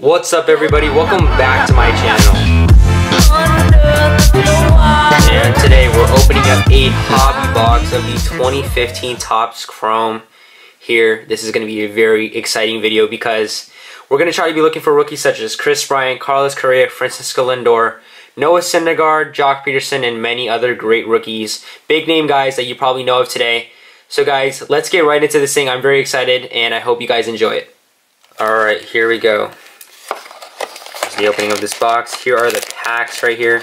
What's up everybody? Welcome back to my channel. And today we're opening up a hobby box of the 2015 Topps Chrome here. This is going to be a very exciting video because we're going to try to be looking for rookies such as Kris Bryant, Carlos Correa, Francisco Lindor, Noah Syndergaard, Joc Pederson, and many other great rookies. Big name guys that you probably know of today. So guys, let's get right into this thing. I'm very excited and I hope you guys enjoy it. Alright, here we go. The opening of this box. Here are the packs right here.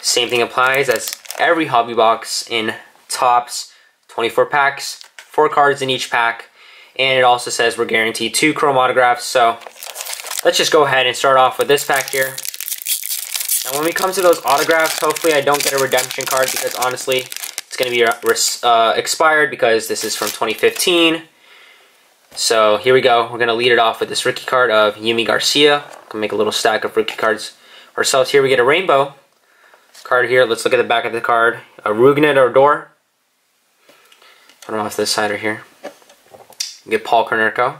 Same thing applies as every hobby box in Topps. 24 packs, 4 cards in each pack. And it also says we're guaranteed 2 chrome autographs. So let's just go ahead and start off with this pack here. And when we come to those autographs, hopefully I don't get a redemption card because honestly, it's going to be uh, uh, expired because this is from 2015. So here we go. We're going to lead it off with this rookie card of Yimi Garcia. Can make a little stack of rookie cards ourselves. Here we get a rainbow card here. Let's look at the back of the card. A Rougned Odor. Put him off this side right here. We get Paul Konerko.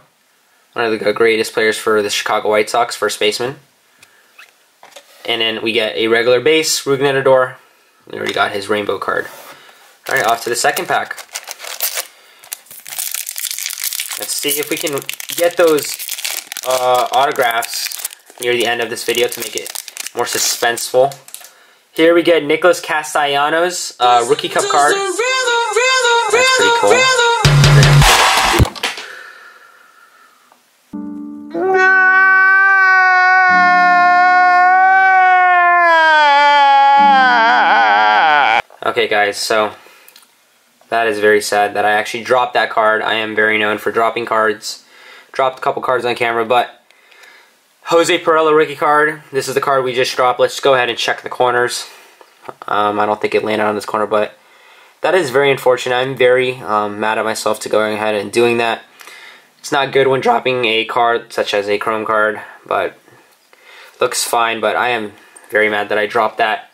One of the greatest players for the Chicago White Sox, first baseman. And then we get a regular base, Rougned Odor. We already got his rainbow card. Alright, off to the second pack. Let's see if we can get those uh, autographs near the end of this video to make it more suspenseful. Here we get Nicholas Castellanos uh, Rookie Cup card. That's pretty cool. Okay guys, so that is very sad that I actually dropped that card. I am very known for dropping cards. Dropped a couple cards on camera, but Jose Pirela rookie card. This is the card we just dropped. Let's go ahead and check the corners. Um, I don't think it landed on this corner, but that is very unfortunate. I'm very um, mad at myself to going ahead and doing that. It's not good when dropping a card such as a chrome card, but looks fine, but I am very mad that I dropped that.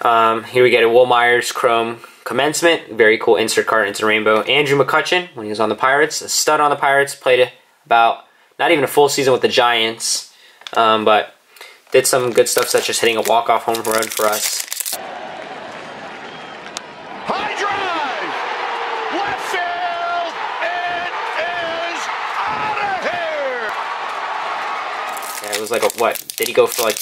Um, here we get a Wil Myers Chrome Commencement. Very cool insert card into Rainbow. Andrew McCutchen, when he was on the Pirates. A stud on the Pirates. Played about, not even a full season with the Giants. Um, but did some good stuff such as hitting a walk-off home run for us. High drive! Left field! It is out of here! Yeah, it was like a, what? Did he go for like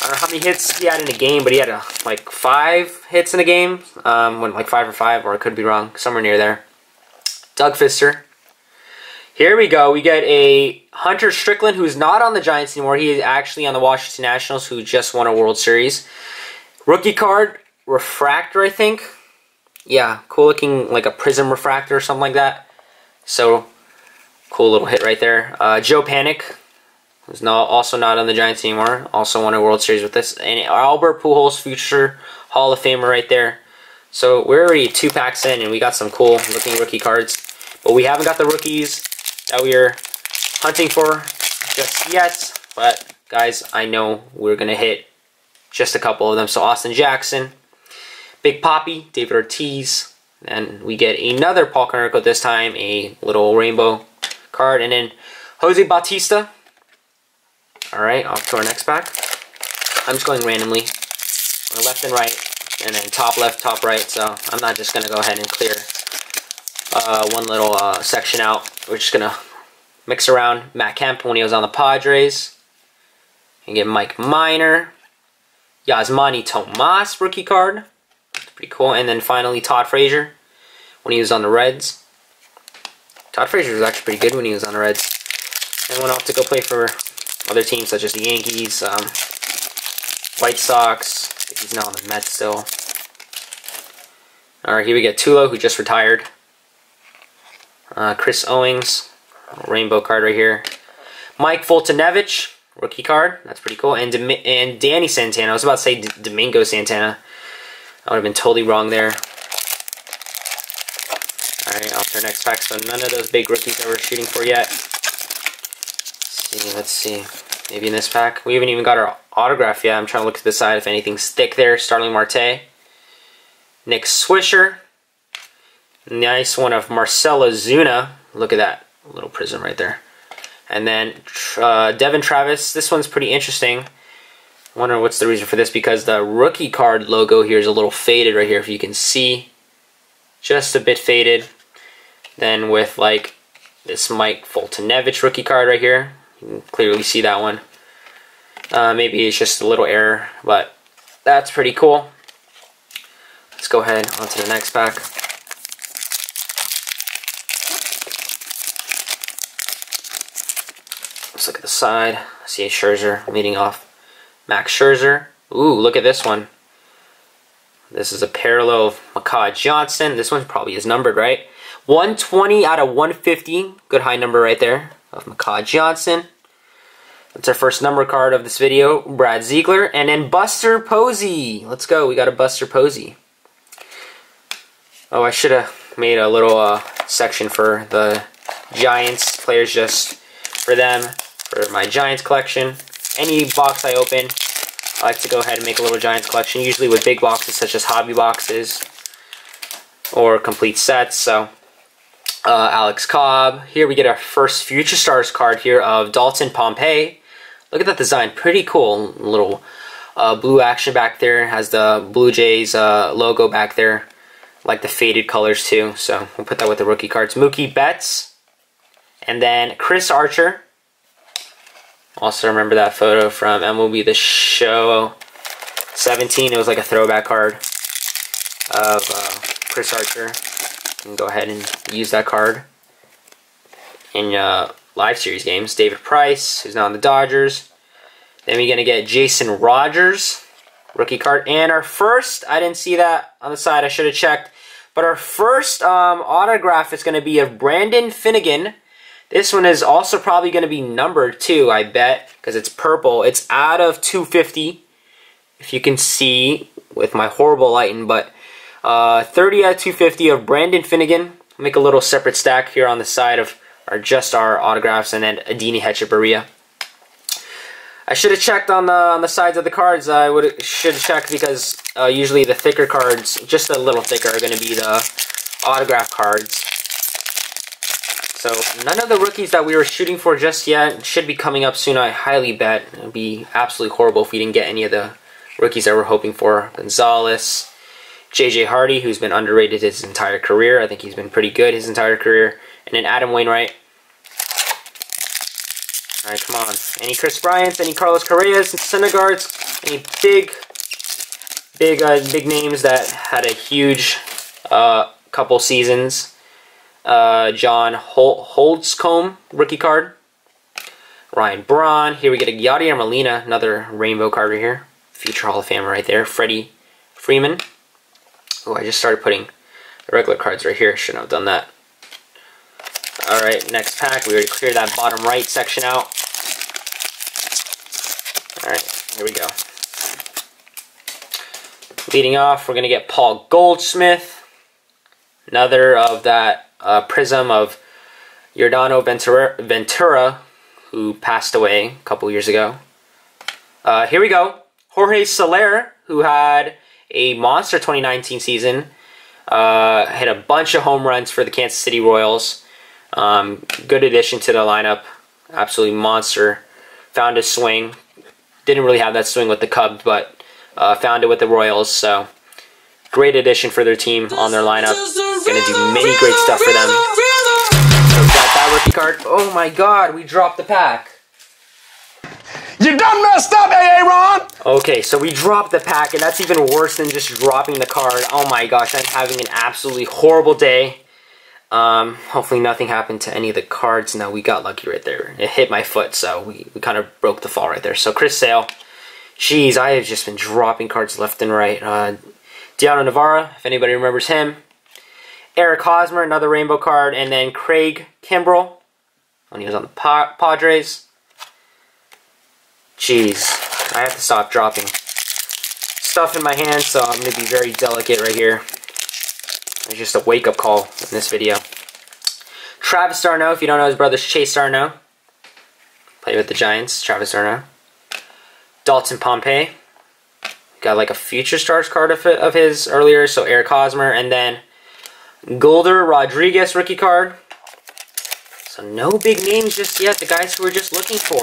I don't know how many hits he had in a game, but he had a, like five hits in a game. Um, went like five or five, or I could be wrong, somewhere near there. Doug Fister. Here we go. We get a Hunter Strickland, who's not on the Giants anymore. He is actually on the Washington Nationals, who just won a World Series. Rookie card, Refractor, I think. Yeah, cool looking, like a Prism Refractor or something like that. So, cool little hit right there. Uh, Joe Panik, Who's not, also not on the Giants anymore. Also won a World Series with this. And Albert Pujols, future Hall of Famer right there. So we're already two packs in, and we got some cool looking rookie cards. But we haven't got the rookies that we are hunting for just yet. But guys, I know we're going to hit just a couple of them. So Austin Jackson, Big Poppy, David Ortiz, and we get another Paul Konerko this time, a little rainbow card. And then Jose Bautista, Alright, off to our next pack. I'm just going randomly. left and right, and then top left, top right, so I'm not just going to go ahead and clear uh, one little uh, section out. We're just going to mix around Matt Kemp when he was on the Padres. And get Mike Minor. Yasmany Tomas rookie card. That's pretty cool. And then finally Todd Frazier when he was on the Reds. Todd Frazier was actually pretty good when he was on the Reds. And went off to go play for other teams such as the Yankees, um, White Sox. he's now on the Mets still. Alright, here we get Tulo, who just retired. Uh, Chris Owings, rainbow card right here. Mike Foltynewicz, rookie card. That's pretty cool. And and Danny Santana. I was about to say D Domingo Santana. I would have been totally wrong there. Alright, off to our next pack. So none of those big rookies that we're shooting for yet see, let's see. Maybe in this pack. We haven't even got our autograph yet. I'm trying to look to the side if anything's thick there. Starling Marte. Nick Swisher. Nice one of Marcell Ozuna. Look at that little prism right there. And then uh, Devon Travis. This one's pretty interesting. Wonder what's the reason for this because the rookie card logo here is a little faded right here. If you can see, just a bit faded. Then with like this Mike Foltynewicz rookie card right here, you can clearly see that one. Uh, maybe it's just a little error, but that's pretty cool. Let's go ahead onto the next pack. Let's look at the side. See a Scherzer leading off. Max Scherzer. Ooh, look at this one. This is a parallel of Micah Johnson. This one probably is numbered, right? 120 out of 150. Good high number right there of Micah Johnson. That's our first number card of this video. Brad Ziegler. And then Buster Posey. Let's go. We got a Buster Posey. Oh, I should have made a little uh, section for the Giants players just for them, for my Giants collection. Any box I open, I like to go ahead and make a little Giants collection, usually with big boxes such as hobby boxes or complete sets. So, uh, Alex Cobb. Here we get our first Future Stars card here of Dalton Pompey. Look at that design, pretty cool. Little uh, blue action back there, has the Blue Jays uh, logo back there like the faded colors too. So we'll put that with the rookie cards. Mookie Betts. And then Chris Archer. Also remember that photo from MLB The Show 17. It was like a throwback card of uh, Chris Archer. You can go ahead and use that card in uh, live series games. David Price, who's now on the Dodgers. Then we're going to get Jason Rogers rookie card. And our first, I didn't see that on the side, I should have checked. But our first um, autograph is going to be of Brandon Finnegan. This one is also probably going to be numbered too, I bet, because it's purple. It's out of 250, if you can see with my horrible lighting. But uh, 30 out of 250 of Brandon Finnegan. make a little separate stack here on the side of our just our autographs, and then Adeiny Hechavarria. I should have checked on the on the sides of the cards. I would should have checked because uh, usually the thicker cards, just a little thicker, are going to be the autograph cards. So none of the rookies that we were shooting for just yet should be coming up soon. I highly bet it would be absolutely horrible if we didn't get any of the rookies that we're hoping for. Gonzalez, J.J. Hardy, who's been underrated his entire career. I think he's been pretty good his entire career. And then Adam Wainwright, all right, come on. Any Kris Bryants, any Carlos Correas, Syndergaards, any big, big, uh, big names that had a huge uh, couple seasons. Uh, John Hol Holdzkom, rookie card. Ryan Braun. Here we get a Yadier Molina, another rainbow card right here. Future Hall of Famer right there. Freddie Freeman. Oh, I just started putting the regular cards right here. Shouldn't have done that. Alright, next pack. We already cleared that bottom right section out. Alright, here we go. Leading off, we're going to get Paul Goldschmidt. Another of that uh, prism of Yordano Ventura, Ventura, who passed away a couple years ago. Uh, here we go. Jorge Soler, who had a monster 2019 season. Uh, hit a bunch of home runs for the Kansas City Royals. Um, good addition to the lineup. Absolutely monster. Found his swing. Didn't really have that swing with the Cubs, but uh, found it with the Royals. So great addition for their team on their lineup. Going to do many great stuff for them. So we got that rookie card. Oh my God, we dropped the pack. You done messed up, AA Ron! Okay, so we dropped the pack, and that's even worse than just dropping the card. Oh my gosh, I'm having an absolutely horrible day. Um, hopefully nothing happened to any of the cards. No, we got lucky right there. It hit my foot, so we, we kind of broke the fall right there. So Chris Sale, jeez, I have just been dropping cards left and right. Uh, Dioner Navarro, if anybody remembers him. Eric Hosmer, another rainbow card, and then Craig Kimbrel when he was on the pa Padres. Jeez, I have to stop dropping stuff in my hand, so I'm going to be very delicate right here. It's just a wake-up call in this video. Travis d'Arnaud, if you don't know his brother's Chase d'Arnaud. Played with the Giants, Travis d'Arnaud. Dalton Pompey. Got like a Future Stars card of, of his earlier, so Eric Hosmer. And then Golder Rodriguez rookie card. So no big names just yet. The guys who we're just looking for.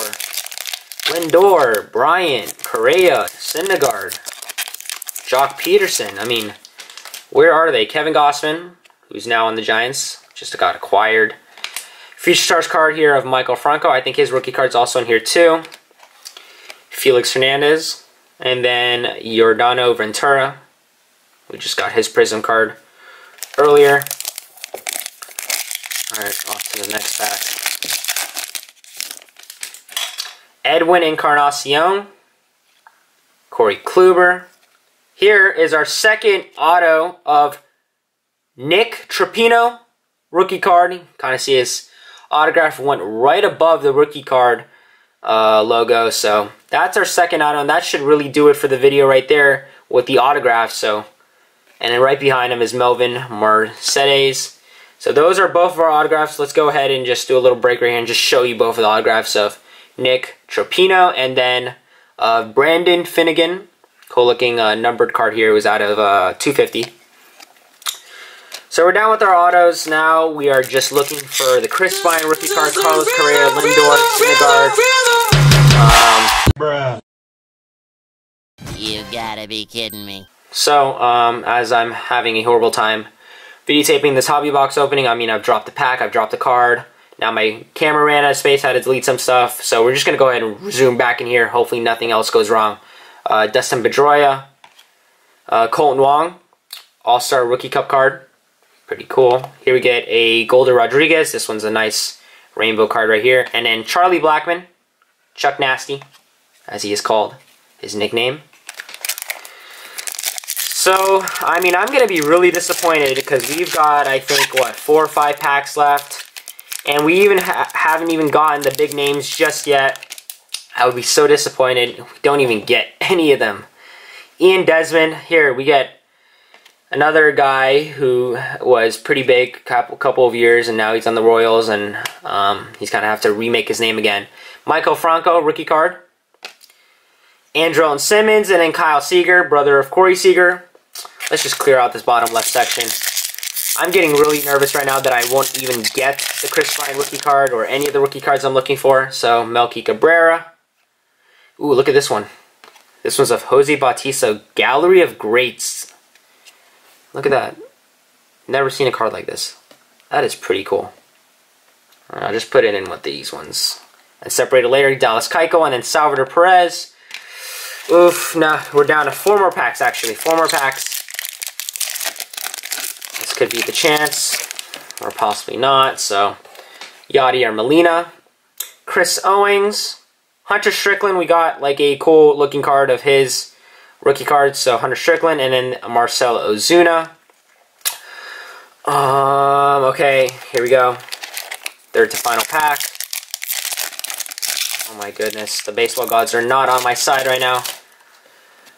Lindor, Bryant, Correa, Syndergaard, Joc Pederson. I mean, where are they? Kevin Gausman, who's now on the Giants, just got acquired. Future Stars card here of Maikel Franco. I think his rookie card's also in here too. Felix Hernandez. And then Yordano Ventura. We just got his Prism card earlier. Alright, off to the next pack. Edwin Encarnacion. Corey Kluber. Here is our second auto of Nick Tropeano. Rookie card. You can kind of see his autograph went right above the rookie card uh, logo. So that's our second auto, and that should really do it for the video right there with the autograph. So, and then right behind him is Melvin Mercedes. So those are both of our autographs. Let's go ahead and just do a little break right here and just show you both of the autographs of Nick Tropeano and then uh, Brandon Finnegan. Cool looking uh, numbered card here. It was out of uh, 250. So we're down with our autos. Now we are just looking for the Kris Bryant rookie card, Carlos Correa, Lindor, Syndergaard. Um, Bruh. You gotta be kidding me. So, um, as I'm having a horrible time videotaping this hobby box opening, I mean, I've dropped the pack, I've dropped the card. Now my camera ran out of space, I had to delete some stuff. So we're just going to go ahead and zoom back in here. Hopefully nothing else goes wrong. Uh, Dustin Pedroia, uh, Kolten Wong, All-Star Rookie Cup card. Pretty cool. Here we get a Golder Rodriguez. This one's a nice rainbow card right here. And then Charlie Blackmon, Chuck Nasty, as he is called, his nickname. So, I mean, I'm going to be really disappointed because we've got, I think, what, four or five packs left. And we even ha haven't even gotten the big names just yet. I would be so disappointed. We don't even get any of them. Ian Desmond, here we get another guy who was pretty big couple couple of years and now he's on the Royals and um, he's gonna have to remake his name again. Maikel Franco, rookie card. Andrelton Simmons and then Kyle Seager, brother of Corey Seager. Let's just clear out this bottom left section. I'm getting really nervous right now that I won't even get the Kris Bryant rookie card or any of the rookie cards I'm looking for. So Melky Cabrera. Ooh, look at this one. This one's of Jose Bautista, Gallery of Greats. Look at that. Never seen a card like this. That is pretty cool. I'll just put it in with these ones. And separate it later, Dallas Keuchel and then Salvador Perez. Oof, nah, we're down to four more packs actually. Four more packs. This could be the chance, or possibly not. So, Yadier Molina, Chris Owings, Hunter Strickland. We got like a cool looking card of his rookie cards. So Hunter Strickland and then Marcell Ozuna. Um, okay, here we go. Third to final pack. Oh my goodness, the baseball gods are not on my side right now.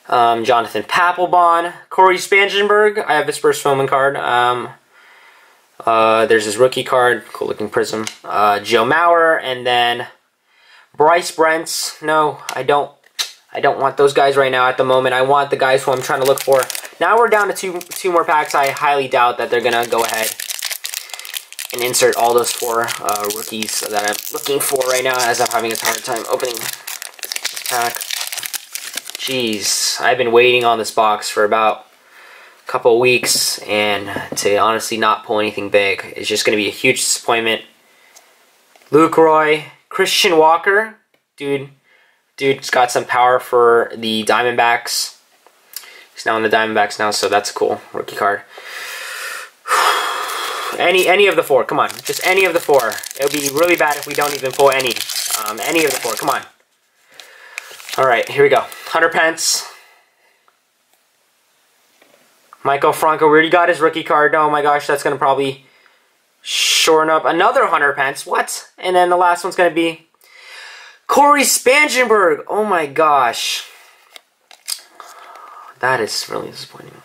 Um, Jonathan Papelbon, Cory Spangenberg. I have his first Bowman card. Um, uh, there's his rookie card, cool looking prism. Uh, Joe Mauer, and then Bryce Brentz. No, I don't I don't want those guys right now at the moment. I want the guys who I'm trying to look for. Now we're down to two two more packs. I highly doubt that they're going to go ahead and insert all those four uh, rookies that I'm looking for right now as I'm having a hard time opening this pack. Jeez, I've been waiting on this box for about a couple weeks and to honestly not pull anything big is just going to be a huge disappointment. Luke Roy, Christian Walker, dude, Dude's got some power for the Diamondbacks. He's now in the Diamondbacks now, so that's cool. Rookie card. any any of the four, come on. Just any of the four. It would be really bad if we don't even pull any. Um, any of the four, come on. Alright, here we go. Hunter Pence. Maikel Franco, we already got his rookie card. Oh my gosh, that's going to probably shorten up another Hunter Pence. What? And then the last one's going to be Cory Spangenberg! Oh my gosh. That is really disappointing.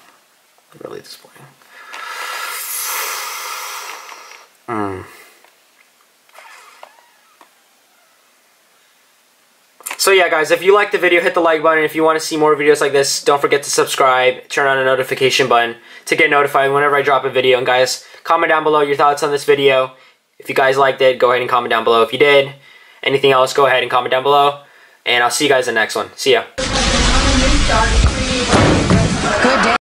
Really disappointing. Mm. So yeah guys, if you like the video, hit the like button. If you want to see more videos like this, don't forget to subscribe, turn on the notification button to get notified whenever I drop a video. And guys, comment down below your thoughts on this video. If you guys liked it, go ahead and comment down below if you did. Anything else, go ahead and comment down below. And I'll see you guys in the next one. See ya. Good day.